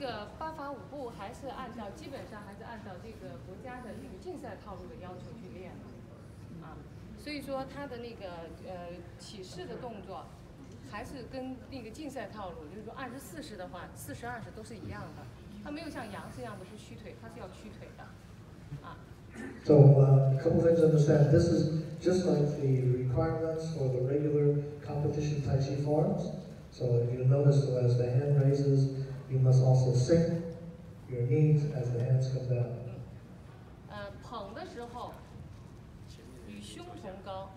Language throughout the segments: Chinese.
个八法五步还是按照基本上还是按照这个国家的这个竞赛套路的要求去练的，啊，所以说他的那个呃起势的动作，还是跟那个竞赛套路，就是说二十四式的话，四十二式都是一样的，它没有像杨式一样的不虚腿，它是要屈腿的，啊。So uh, a couple things to understand. This is just like the requirements for the regular competition Tai Chi forms. So if you notice, as the hand raises, must also sink your knees as the hands come down. 呃，捧的时候与胸同高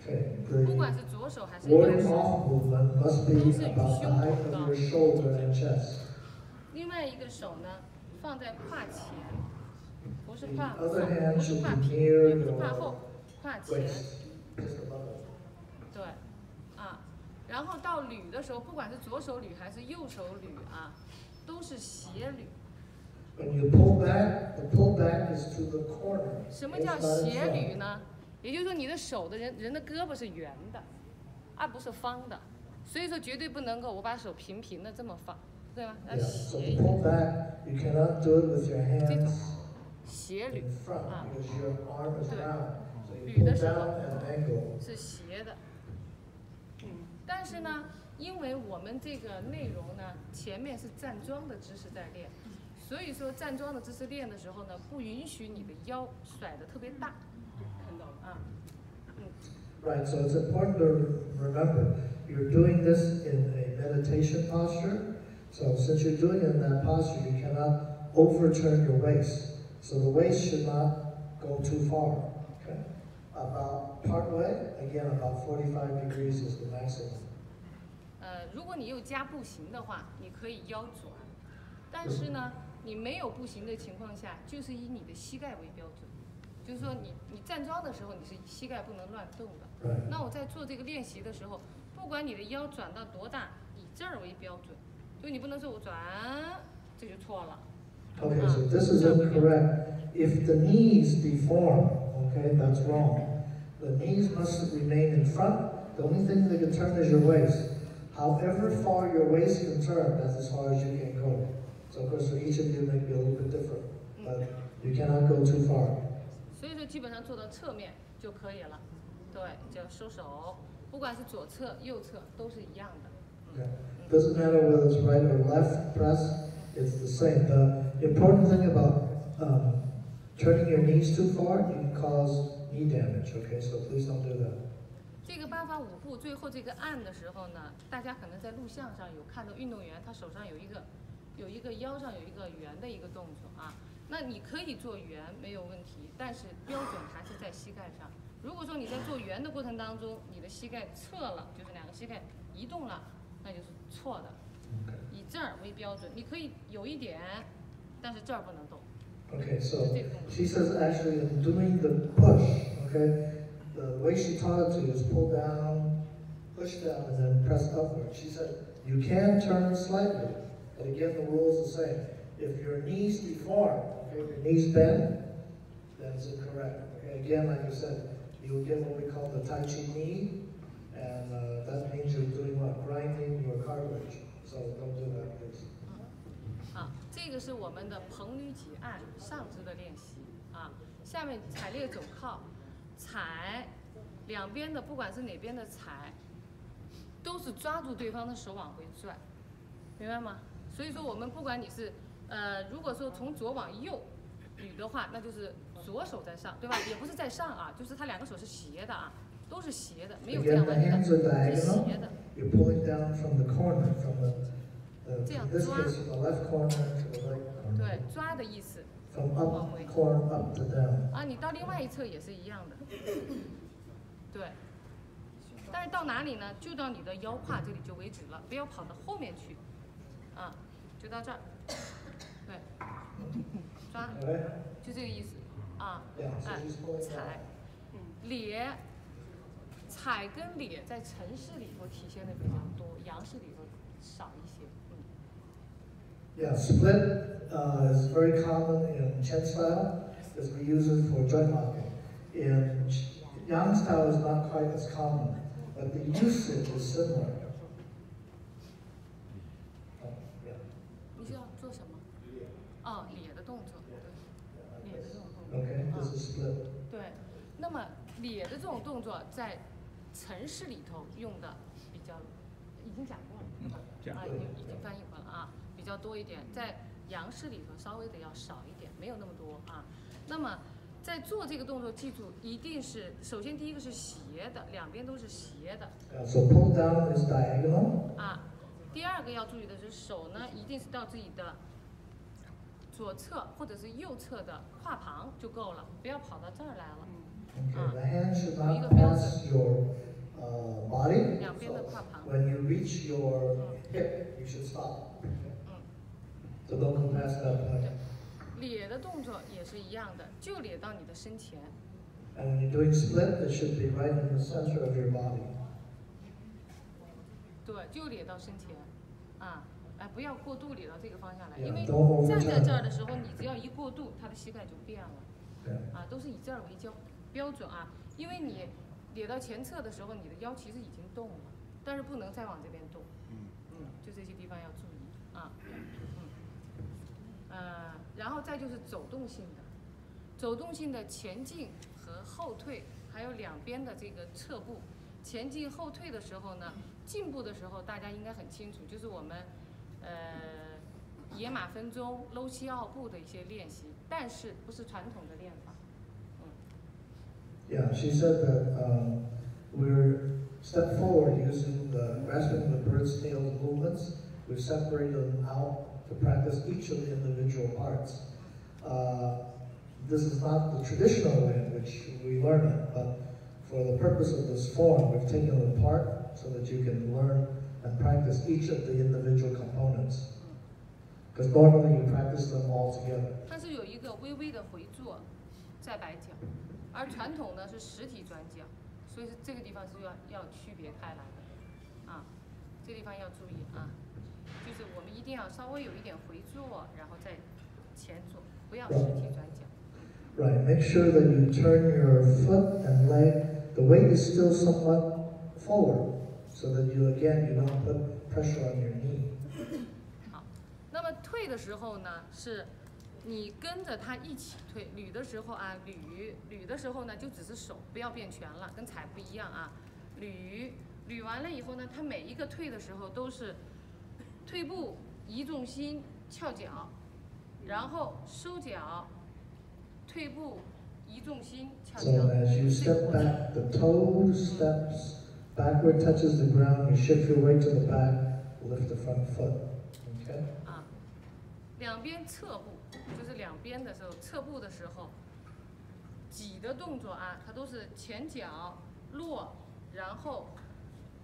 ，Okay. 不管是左手还是右手。off movement must be about the height of your shoulder and chest. 另外一个手呢，放在胯前，不是胯不是胯平，也不是胯后，胯前，waist, just above it. 然后到捋的时候，不管是左手捋还是右手捋啊，都是斜捋。什么叫斜捋呢？也就是说，你的手的人人的胳膊是圆的，而不是方的，所以说绝对不能够我把手平平的这么放，对吗？要斜一点。这斜捋啊，捋的时候是斜的。但是呢，因为我们这个内容呢，前面是站桩的姿势在练，所以说站桩的姿势练的时候呢，不允许你的腰甩得特别大，看到了啊？嗯， Right, so it's important to remember you're doing this in a meditation posture. So since you're doing it in that posture, you cannot overturn your waist. So the waist should not go too far. Okay? About part way, again, about 45 degrees is the maximum. 呃，如果你又加步行的话，你可以腰转，但是呢，你没有步行的情况下，就是以你的膝盖为标准，就是说你你站桩的时候，你是膝盖不能乱动的。那我在做这个练习的时候，不管你的腰转到多大，以这儿为标准，就你不能说我转，这就错了。Okay, so this is incorrect. If the knees deform, okay, that's wrong. The knees must remain in front. The only thing that can turn is your waist. However far your waist can turn, that's as far as you can go. So of course for each of you it may be a little bit different, but you cannot go too far. 所以说基本上做到侧面就可以了。对，就要收手，不管是左侧、右侧都是一样的。 Okay. Doesn't matter whether it's right or left press, it's the same. The important thing about um, turning your knees too far, you can cause knee damage, okay? So please don't do that. 这个八法五步最后这个按的时候呢，大家可能在录像上有看到运动员他手上有一个有一个腰上有一个圆的一个动作啊，那你可以做圆没有问题，但是标准还是在膝盖上。如果说你在做圆的过程当中，你的膝盖侧了，就是两个膝盖移动了，那就是错的。以这儿为标准，你可以有一点，但是这儿不能动。Okay, so she says actually doing the push, okay, the way she taught it to you is pull down, push down, and then press upward. She said you can turn slightly, but again the rule is the same. If your knees deform, okay, if your knees bend, then it's incorrect. Okay, again, like you said, you will get what we call the Tai Chi knee, and uh, that means you're doing what? Grinding your cartilage. So don't do that, please. 啊，这个是我们的捧捋挤按上肢的练习啊。下面踩列肘靠， 踩两边的，不管是哪边的踩，都是抓住对方的手往回拽，明白吗？所以说我们不管你是，呃，如果说从左往右捋的话，那就是左手在上，对吧？也不是在上啊，就是他两个手是斜的啊，都是斜的，没有这样的，这是斜的。这样抓。对，抓的意思。From 往 up。corner up to down. 啊，你到另外一侧也是一样的，对。但是到哪里呢？就到你的腰胯这里就为止了，不要跑到后面去，啊，就到这儿，对，抓，就这个意思，啊哎 pulling，踩咧，踩跟咧在城市里头体现的比较多，阳市里头少一些，嗯。Yeah, split uh, is very common in Chen style, as we use it for joint locking. In Yang style is not quite as common, but the usage is similar. Oh, yeah. 你是要什么？哦，咧的动作，对，咧的这种动作。Okay, this is split. 对，那么咧的这种动作在城市里头用的比较，已经讲过了，对吧？讲啊，已经已经翻译过比较多一点，在杨氏里头稍微的要少一点，没有那么多啊。那么在做这个动作，记住一定是首先第一个是斜的，两边都是斜的 so pull down is diagonal. 啊。第二个要注意的是手呢，一定是到自己的左侧或者是右侧的胯旁就够了，不要跑到这儿来了。Okay, the hand should Ah. not pass your uh, body. when you reach your hip, you should stop. 嗯。So don't go past that point. 咧的动作也是一样的，就咧到你的身前，And when you're doing split, it should be right in the center of your body. 对，就咧到身前，啊，哎，不要过度咧到这个方向来，因为站在这儿的时候，你只要一过度，他的膝盖就变了，Yeah. 啊，都是以这儿为标标准啊，因为你咧到前侧的时候，你的腰其实已经动了，但是不能再往这边动，嗯嗯，就这些地方要注意啊，嗯，呃，然后再就是走动性的，走动性的前进和后退，还有两边的这个侧步，前进后退的时候呢，进步的时候大家应该很清楚，就是我们呃野马分鬃、搂膝奥步的一些练习，但是不是传统的练法，嗯 Yeah, she said that um, we're step forward using the grasping the bird's tail movements. We've separated them out to practice each of the individual parts. Uh, this is not the traditional way in which we learn it, but for the purpose of this form, we've taken it apart so that you can learn and practice each of the individual components. Because normally you practice them all together. 它是有一个微微的回坐，在摆脚，而传统呢是实体转脚，所以是这个地方是要要区别开来的，啊，这地方要注意啊， 就是我们一定要稍微有一点回坐，然后再前坐，不要实体转脚。Right. Make sure that you turn your foot and leg. The weight is still somewhat forward, so that you again you don't put pressure on your knee. 好，那么退的时候呢，是你跟着它一起退；捋的时候啊，捋捋的时候呢，就只是手，不要变全了，跟踩不一样啊。捋捋完了以后呢，它每一个退的时候都是退步，移重心，翘脚，然后收脚，退步，移重心，翘 So 脚。as you step back, the toe steps backward, touches the ground. You shift your weight to the back, lift the front foot. Okay. 啊，两边侧步，就是两边的时候，侧步的时候，挤的动作啊，它都是前脚落，然后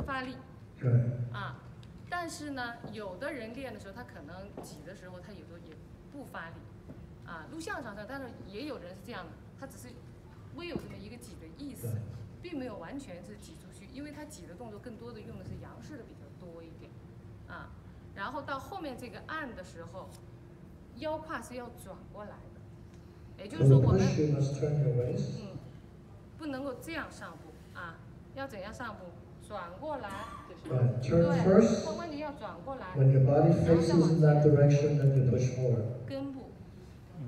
发力 Right. 啊。但是呢，有的人练的时候，他可能挤的时候，他有时候也不发力啊。录像上的，但是也有人是这样的，他只是微有这么一个挤的意思，并没有完全是挤出去，因为他挤的动作更多的用的是杨式的比较多一点啊。然后到后面这个按的时候，腰胯是要转过来的，也就是说我们.嗯不能够这样上步啊，要怎样上步？转过来，Right. 对 Turn，first. 上关节要转过来，When your body faces in that direction, then you push forward. 根部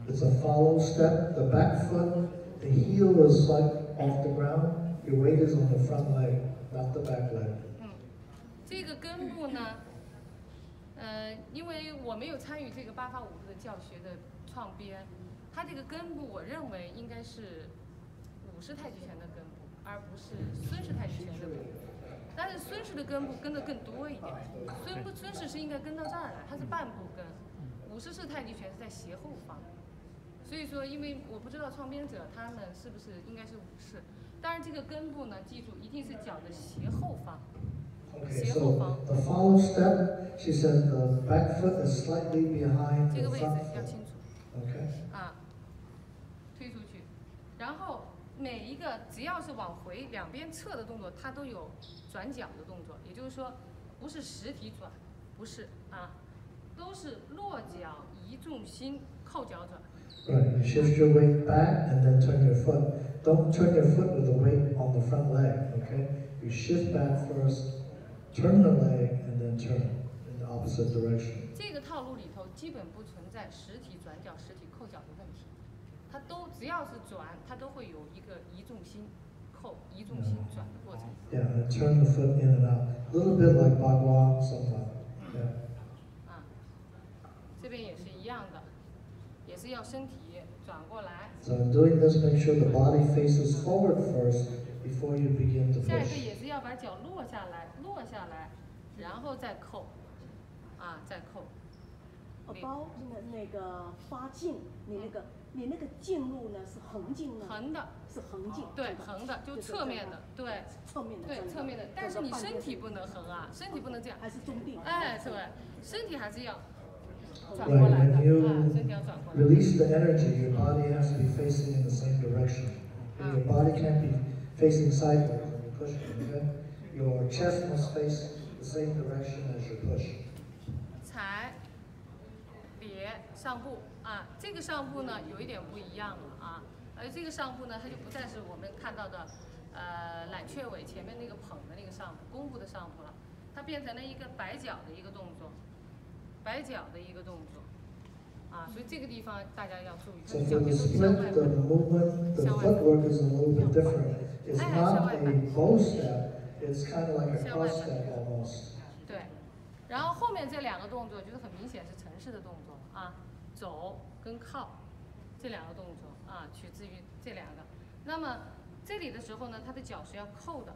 It's a follow step. The back foot, the heel is like off the ground. Your weight is on the front leg, not the back leg. 嗯，这个根部呢，呃，因为我没有参与这个八法五步的教学的创编，它这个根部我认为应该是武式太极拳的根部，而不是孙氏太极拳的根部。但是孙氏的根部跟的更多一点，孙不孙氏是应该跟到这儿来，它是半步跟，武士式太极拳是在斜后方。所以说，因为我不知道创编者他们是不是应该是武士，但是这个根部呢，记住一定是脚的斜后方。Okay, 斜后方 so the follow step, she said the back foot is slightly behind 这个 the 位置 front. 清楚 Okay. 啊，推出去，然后每一个只要是往回两边侧的动作，它都有转脚的动作，也就是说不是实体转，不是啊，都是落脚移重心扣脚转。Right. You shift your weight back and then turn your foot. Don't turn your foot with the weight on the front leg. Okay. You shift back first, turn the leg, and then turn in the opposite direction. 这个套路里头基本不存在实体转脚、实体扣脚的问题，它都只要是转，它都会有一个移重心扣、移重心转的过程。Yeah, and turn the foot in and out. A little bit like Bagua sometimes. Yeah. 啊，这边也是一样的，也是要身体转过来。So in doing this, make sure the body faces forward first before you begin to 下一个 push. 也是要把脚落下来，落下来，然后再扣，啊，再扣。呃，包那那个发劲，你那个你那个劲路呢是横进呢？横的，是横进，对，横的，就就是侧面的，对，侧面的对，侧面的。但是你身体不能横啊，身体不能这样，还是中定。哎，对，身体还是要转 Right, 过来的，when you 啊，身体要转过来。release the energy, your body has to be facing in the same direction. And your body can't be facing sideways when you're pushing, okay? Your chest must face the same direction as your push. 踩、别上步啊，这个上步呢有一点不一样了啊，而这个上步呢，它就不再是我们看到的呃揽雀尾前面那个捧的那个上步，弓步的上步了，它变成了一个摆脚的一个动作，摆脚的一个动作。啊，所以这个地方大家要注意，它脚尖都是向外的。Eh, like a So cross I- step almost. 对，然后后面这两个动作就是很明显是城市的动作啊，走跟靠这两个动作啊，取自于这两个。那么这里的时候呢，他的脚是要扣的，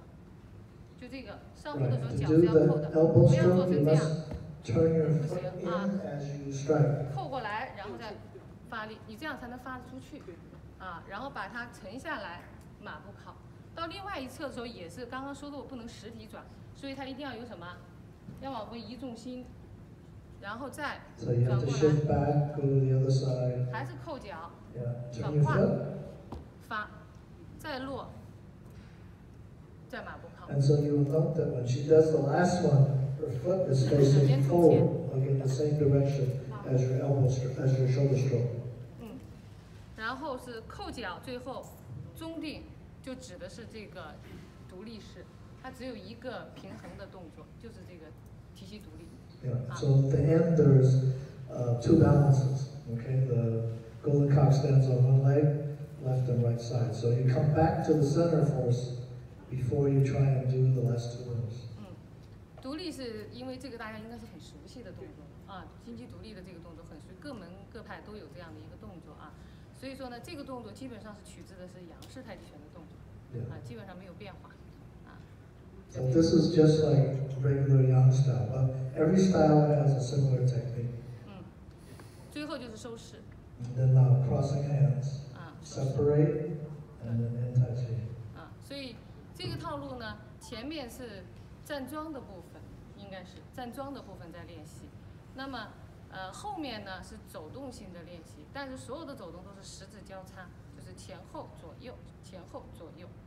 就这个上步的时候脚是要扣的，不要做成这样 ah. as you strike. 扣过来，然后再发力，你这样才能发得出去啊。然后把它沉下来，马步靠。到另外一侧的时候也是刚刚说的，我不能实体转，所以它一定要有什么，要往回移重心，然后再转过来 go. 还是扣脚转胯发，再落，再马步靠。And so you note that when she does the last one, her foot is facing forward, in the same direction as your elbow stroke, as your shoulder stroke. 嗯，然后是扣脚，最后中定就指的是这个独立式，它只有一个平衡的动作，就是这个提膝独立。Yeah. So at the end, there's uh, two balances. Okay, the golden cock stands on one leg, left and right side. So you come back to the center first before you try and do the last two moves. 嗯，独立是因为这个大家应该是很熟悉的动作啊，金鸡独立的这个动作很熟，各门各派都有这样的一个动作啊，所以说呢，这个动作基本上是取自的是杨氏太极拳的动作.啊，基本上没有变化啊。So this is just like regular yang style, but every style has a similar technique. 嗯，最后就是收势 And then now crossing hands, 啊，separate, and then in tai chi. 啊，所以这个套路呢，前面是站桩的部分，应该是站桩的部分在练习。那么，呃，后面呢是走动性的练习，但是所有的走动都是十字交叉，就是前后左右，前后左右，啊，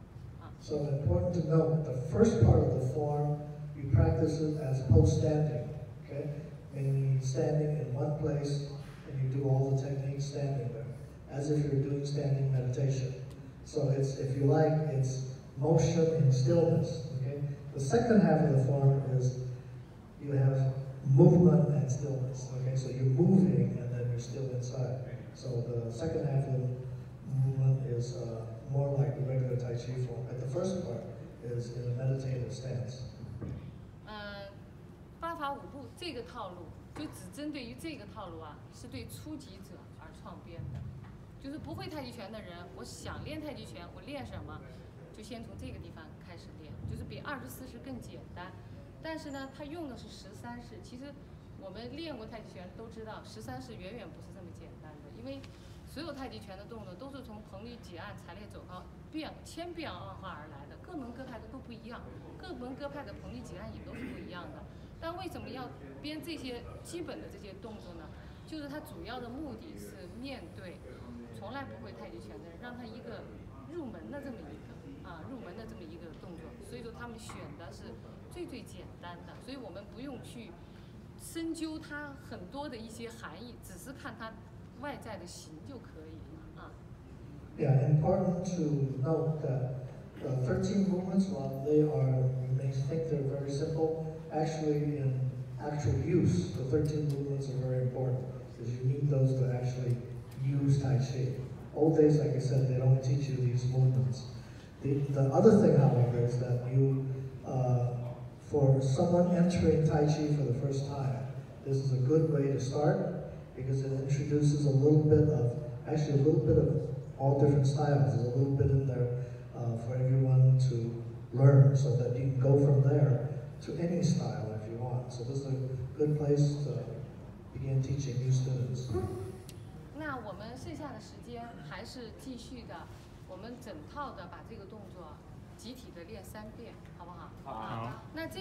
So important to note, the first part of the form, you practice it as post standing, okay? Meaning standing in one place and you do all the techniques standing there, as if you're doing standing meditation. So it's, if you like, it's motion in stillness, okay? The second half of the form is you have movement and stillness, okay? So you're moving and then you're still inside. So the second half of the movement is uh, more like the regular Tai Chi form. But the first part is in a meditative stance. 嗯，八法五步这个套路，就只针对于这个套路啊，是对初级者而创编的。就是不会太极拳的人，我想练太极拳，我练什么，就先从这个地方开始练，就是比二十四式更简单。但是呢，他用的是十三式。其实我们练过太极拳都知道，十三式远远不是这么简单的，因为所有太极拳的动作都是从掤捋挤按、踩列走靠变千变万化而来的，各门各派的都不一样，各门各派的掤捋挤按也都是不一样的。但为什么要编这些基本的这些动作呢？就是它主要的目的是面对从来不会太极拳的人，让他一个入门的这么一个啊入门的这么一个动作。所以说他们选的是最最简单的，所以我们不用去深究它很多的一些含义，只是看它 外在的形就可以了啊。 Yeah, important to note that the 13 movements, while they are, you may think they're very simple, actually in actual use. The 13 movements are very important because you need those to actually use Tai Chi. Old days, like I said, they don't teach you these movements. The, the other thing, however, is that you, uh, for someone entering Tai Chi for the first time, this is a good way to start because it introduces a little bit of, actually a little bit of all different styles. There's a little bit in there uh, for everyone to learn so that you can go from there to any style if you want. So this is a good place to begin teaching new students. 那我们剩下的时间还是继续的，我们整套的把这个动作集体的练三遍，好不好？好那这个。